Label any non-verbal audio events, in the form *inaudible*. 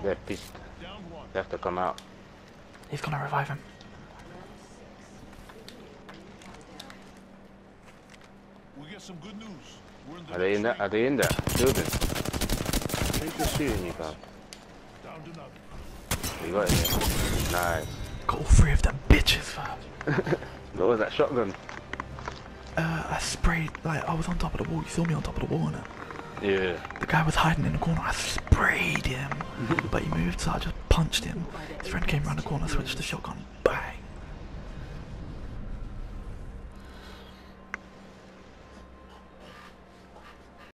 Yeah, they're pissed. They have to come out. He's gonna revive him. We get some good news. We're the Are they in there? Are they in there? building? Who's just shooting you, pal? ring. Down to nothing. You got it. Nice. Got all three of them bitches, fam. *laughs* What was that shotgun? Uh, I sprayed, like, I was on top of the wall. You saw me on top of the wall, innit? Yeah. The guy was hiding in the corner. I sprayed him, *laughs* but he moved, so I just punched him. His friend came around the corner, switched the shotgun.